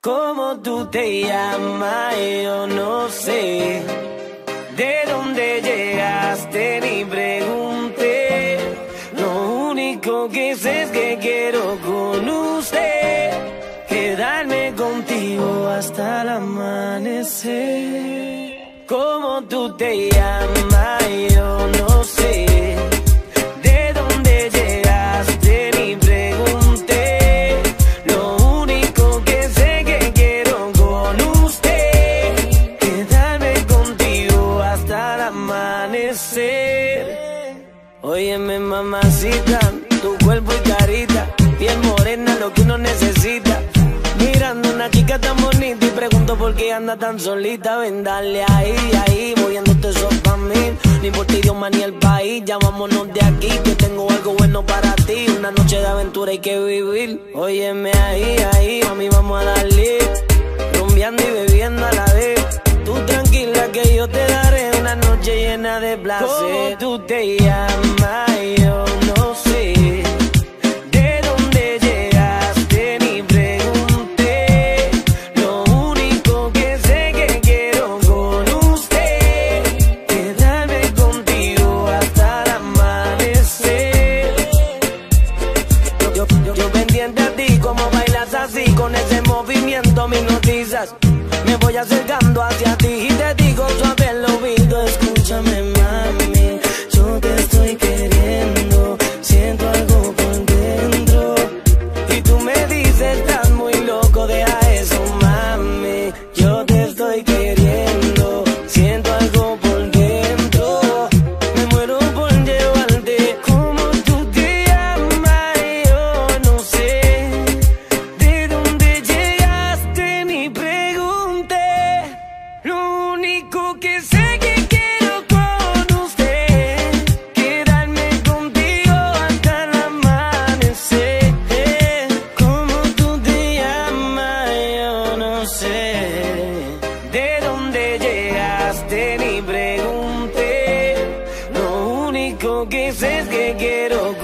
¿Cómo tú te llamas? Yo no sé. ¿De dónde llegaste? Ni pregunté. Lo único que sé es que quiero con usted quedarme contigo hasta el amanecer. ¿Cómo tú te llamas? Yo no sé. Amanecer. Óyeme mamacita, tu cuerpo y carita, piel morena, lo que uno necesita. Mirando una chica tan bonita y pregunto por qué anda tan solita. Ven, dale ahí, ahí, moviéndote eso pa' mí. Ni por ti idioma ni el país, ya de aquí, que tengo algo bueno para ti. Una noche de aventura hay que vivir. Óyeme ahí, ahí, mami, vamos a darle. Rumbeando y bebiendo a la vez. Tú tranquila que yo te daré noche llena de placer. ¿Cómo tú te llamas? Yo no sé. ¿De dónde llegaste? Ni pregunté. Lo único que sé que quiero con usted quedarme contigo hasta el amanecer. Yo, yo, yo pendiente a ti, como bailas así, con ese movimiento me noticias. Me voy acercando hacia único que sé que quiero con usted quedarme contigo hasta el amanecer. Como tú te llamas, yo no sé de dónde llegaste ni pregunté. Lo único que sé es que quiero